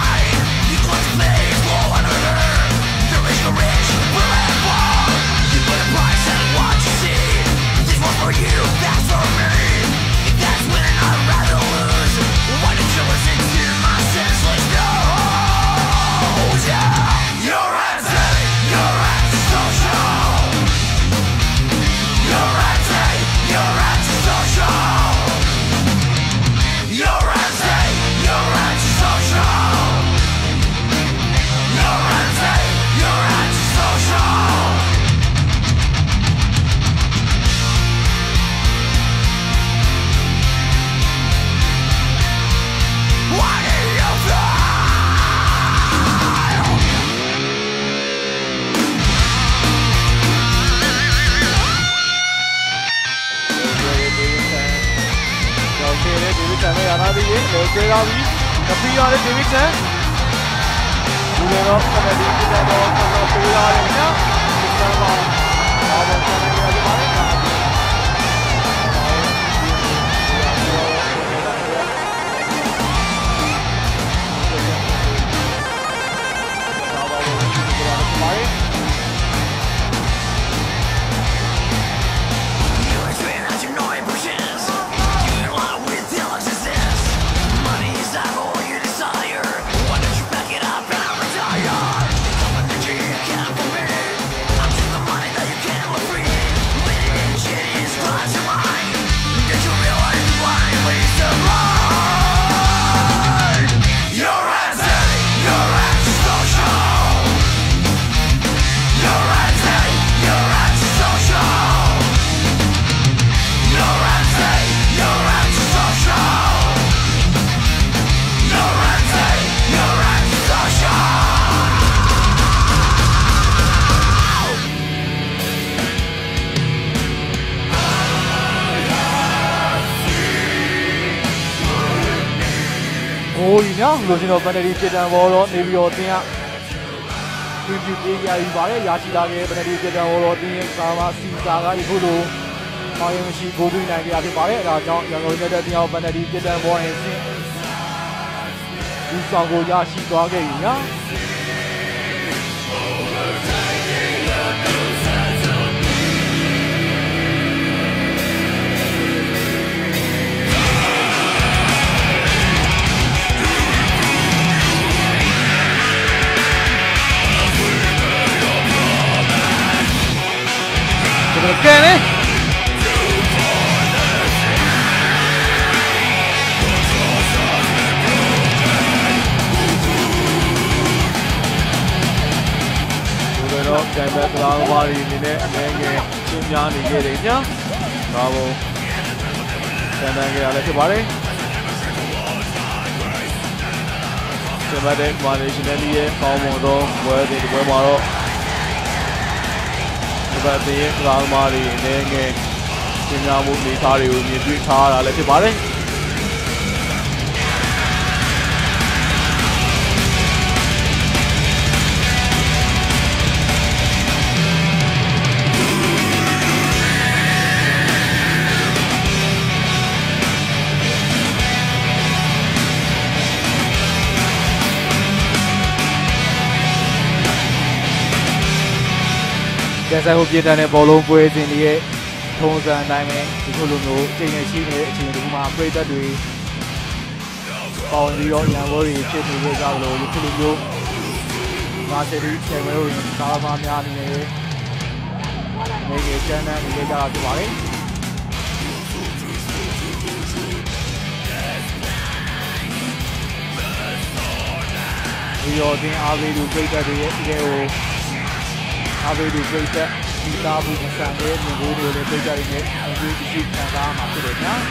die ဆွဲထားပြီးတပီရတဲ့ဒေးဗစ်ဆန်ဒီလိုတော့ပနဒီပြတဲ့တော့တော့ပေးရတယ်ခင်ဗျာဒီကမှာဘာလို့ဆက်နေရပါလဲ ဟိုဒီနော်လို့ရှင်တော့ပန်နဒီပြည်တံဘောတော့နေပြီးတော့တင်းကတွင်ပြပေးကြပြီးပါတယ်ရရှိလာခဲ့ပန်နဒီပြည်တံဘောတော့တင်းရဲ့ကာမစီစာကဒီခုလိုမောင်ရင်မရှိဂိုးသွင်းနိုင်ကြဖြစ်ပါတယ်အဲဒါကြောင့်ရန်ကုန်မြို့တဲ့တင်းအောင်ပန်နဒီပြည်တံဘောနဲ့ဆင်းဒီဆောင်ကိုရရှိသွားခဲ့ပြီနော် တော်ကန်လေဒီလိုတော့ကန်ဘက်ကလာမာရီအနေနဲ့အငယ်ငယ်ကျင်းများနေခဲ့တယ်ညာ။ဒါဘုံကန်တန်းကြရလည်းဖြစ်ပါတယ်။ကျမတဲ့မာနေရှင်နယ်ရဲ့ကောင်းမွန်သောဘွဲတွေဒီဘွဲမှာတော့ ဒီဘက်တည်းရဲ့ကောင်းမာရီအနေငယ်ကျင်းများမှုနေသားတွေကိုမြင်တွေ့ထားရတာလည်းဖြစ်ပါတယ်။ ပြန်ဆိုင်ဟိုပြည်တန်းတဲ့ဘောလုံးပွဲစဉ်တွေရဲ့ထုံးစံအတိုင်းပဲဒီလိုလိုမျိုးအချိန်နဲ့ရှိနေတဲ့အချိန်ဒီမှာပြည်သက်တွေပေါင်းပြီးတော့ရန်ဘောတွေဖြစ်နေကြကြလို့ဒီလိုမျိုးငါစရီချယ်မဲတို့ကားမများနေနေနေကြီးကျန်းတန်းနေကြတာဖြစ်ပါလေဒီရောတင်အားပေးသူပြည်သက်တွေရဲ့ဒီကို အားပေးသူပြည်သက်ဒီသားဘူးဆန်တဲ့မျိုးတွေလည်းပြည်သက်တွေနဲ့အကျိုးရှိခံစားမှာဖြစ်တယ်နော်